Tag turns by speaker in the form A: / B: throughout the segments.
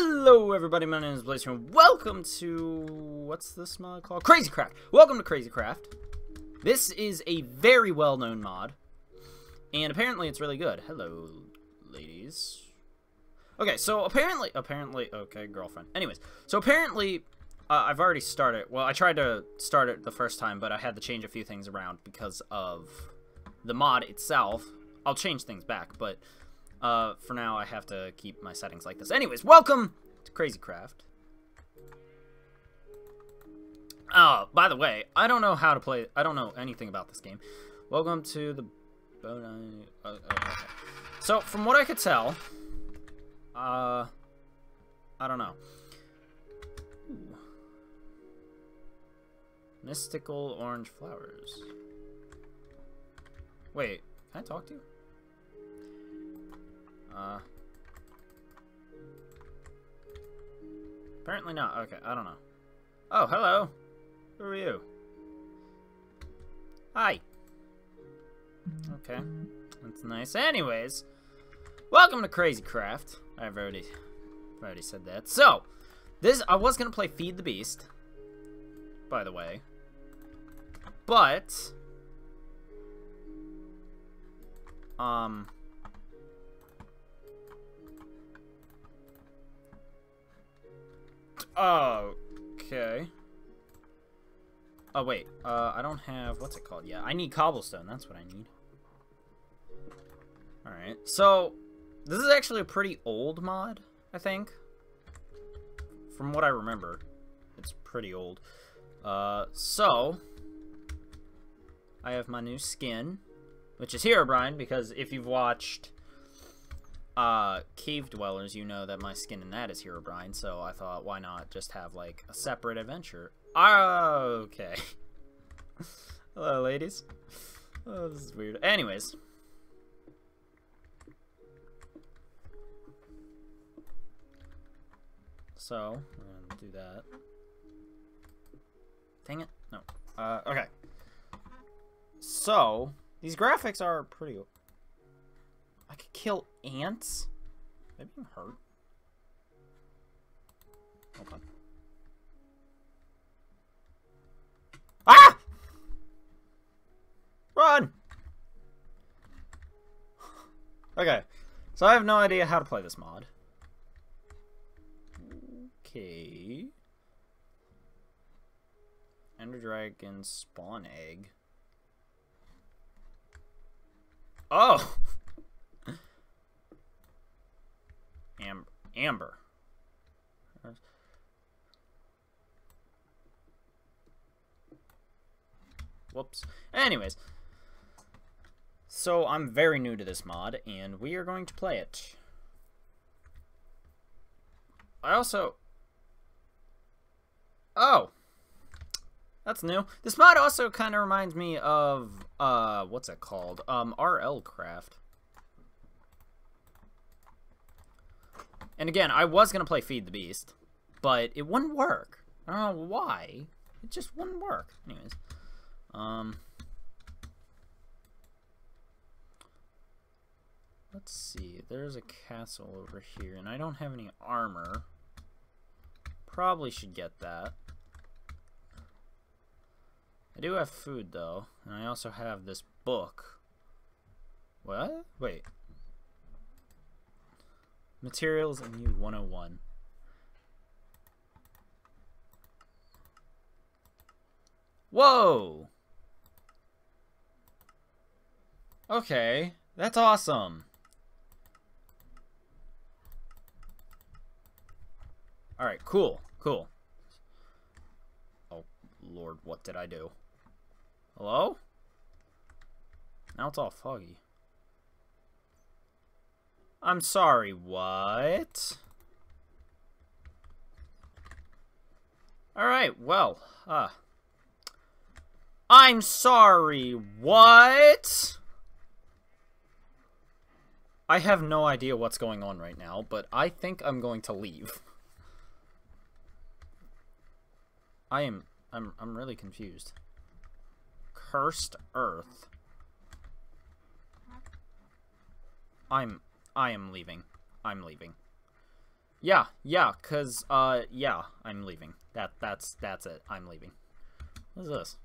A: Hello everybody, my name is Blazer and welcome to... what's this mod called? Crazy Craft! Welcome to Crazy Craft. This is a very well-known mod, and apparently it's really good. Hello, ladies. Okay, so apparently... apparently... okay, girlfriend. Anyways, so apparently... Uh, I've already started... well, I tried to start it the first time, but I had to change a few things around because of the mod itself. I'll change things back, but... Uh, for now, I have to keep my settings like this. Anyways, welcome to Crazy Craft. Oh, by the way, I don't know how to play. I don't know anything about this game. Welcome to the. Uh, okay. So, from what I could tell, uh, I don't know. Mystical orange flowers. Wait, can I talk to you? Apparently not. Okay, I don't know. Oh, hello. Who are you? Hi. Okay, that's nice. Anyways, welcome to Crazy Craft. I've already, I already said that. So, this I was gonna play Feed the Beast, by the way, but um. Okay. Oh, wait. Uh, I don't have... What's it called? Yeah, I need cobblestone. That's what I need. Alright. So, this is actually a pretty old mod, I think. From what I remember. It's pretty old. Uh, so... I have my new skin. Which is Herobrine, because if you've watched uh, Cave Dwellers, you know that my skin in that is Herobrine, so I thought, why not just have, like, a separate adventure? Okay. Hello, ladies. Oh, this is weird. Anyways. So, do that. Dang it. No. Uh, okay. So, these graphics are pretty kill ants? Maybe I'm hurt. On. Ah! Run! okay. So I have no idea how to play this mod. Okay. Ender Dragon spawn egg. Oh! Am Amber. Whoops. Anyways. So, I'm very new to this mod, and we are going to play it. I also... Oh! That's new. This mod also kind of reminds me of, uh, what's it called? Um, RL Craft. And again, I was going to play Feed the Beast, but it wouldn't work. I don't know why. It just wouldn't work. Anyways. Um... Let's see. There's a castle over here, and I don't have any armor. Probably should get that. I do have food, though, and I also have this book. What? Wait. Materials and you 101. Whoa! Okay, that's awesome. Alright, cool, cool. Oh, Lord, what did I do? Hello? Now it's all foggy. I'm sorry, what? Alright, well, uh... I'm sorry, what? I have no idea what's going on right now, but I think I'm going to leave. I am... I'm, I'm really confused. Cursed Earth. I'm I am leaving. I'm leaving. Yeah, yeah, cause uh yeah, I'm leaving. That that's that's it. I'm leaving. What is this?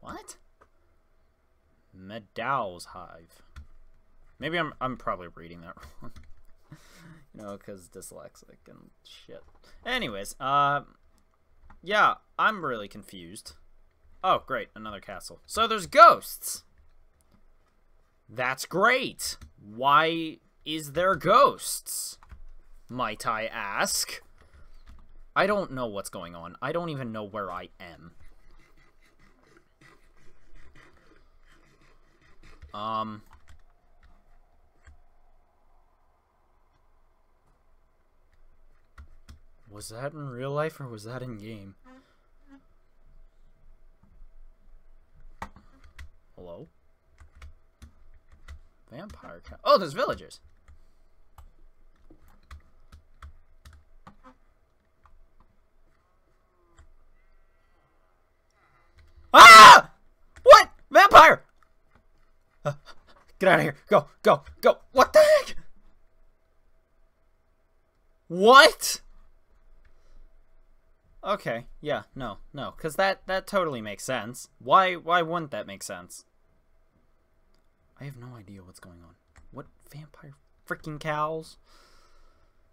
A: What? Medow's hive. Maybe I'm I'm probably reading that wrong. you know, cause dyslexic and shit. Anyways, uh yeah, I'm really confused. Oh, great, another castle. So there's ghosts. That's great. Why is there ghosts? Might I ask? I don't know what's going on. I don't even know where I am. Um... Was that in real life or was that in game? Hello? Vampire. Oh, there's villagers. Ah! What? Vampire! Uh, get out of here. Go, go, go. What the heck? What? Okay, yeah, no, no, because that, that totally makes sense. Why, why wouldn't that make sense? I have no idea what's going on. What vampire freaking cows?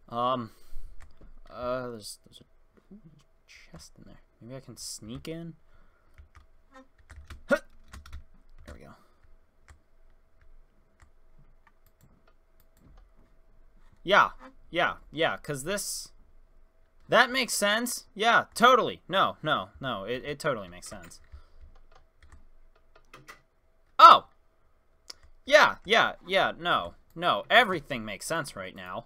A: Um, uh, there's, there's a ooh, chest in there. Maybe I can sneak in? There we go. Yeah, yeah, yeah, because this... That makes sense. Yeah, totally. No, no, no. It, it totally makes sense. Oh! Yeah, yeah, yeah, no. No, everything makes sense right now.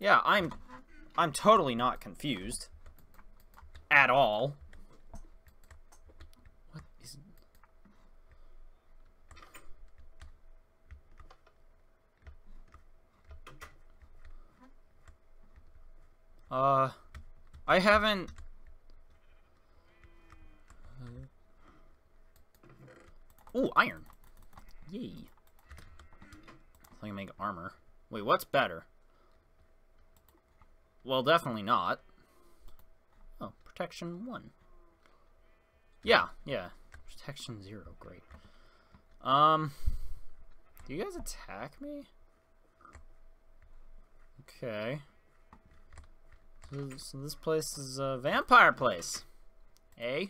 A: Yeah, I'm... I'm totally not confused. At all. What is... Uh... I haven't... Ooh, iron. Yay. I can make armor. Wait, what's better? Well, definitely not. Oh, protection 1. Yeah, yeah. Protection 0, great. Um, do you guys attack me? Okay. So this place is a vampire place. Eh?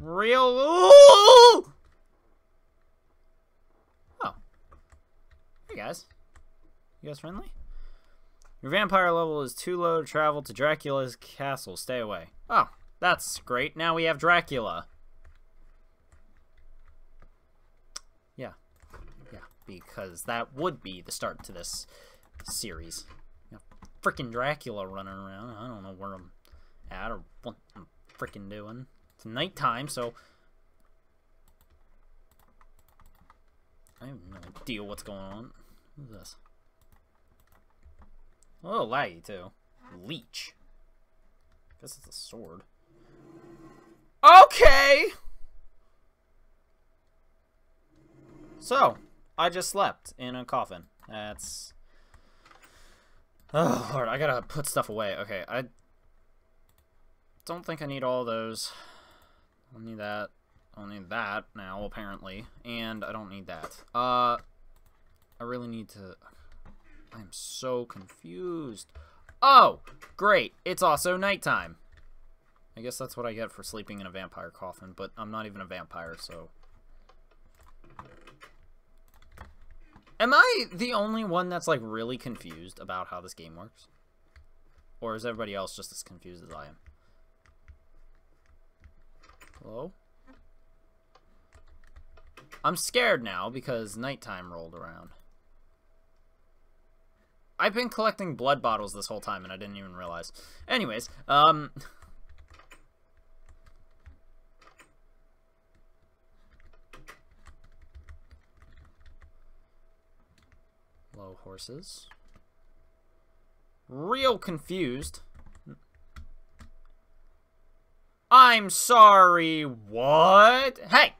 A: Real. Ooh! Oh. Hey guys. You guys friendly? Your vampire level is too low to travel to Dracula's castle. Stay away. Oh, that's great. Now we have Dracula. Yeah. Yeah, because that would be the start to this series. Freaking Dracula running around. I don't know where I'm at or what I'm freaking doing. It's nighttime, so I have no idea what's going on. What is this? Oh, laggy too. Leech. Guess it's a sword. Okay. So, I just slept in a coffin. That's... Oh, Lord, I gotta put stuff away. Okay, I don't think I need all those. I need that. I need that now, apparently. And I don't need that. Uh, I really need to... I'm so confused. Oh, great. It's also nighttime. I guess that's what I get for sleeping in a vampire coffin, but I'm not even a vampire, so... Am I the only one that's like really confused about how this game works? Or is everybody else just as confused as I am? Hello? I'm scared now because nighttime rolled around. I've been collecting blood bottles this whole time and I didn't even realize. Anyways, um... Low horses. Real confused. I'm sorry, what? Hey!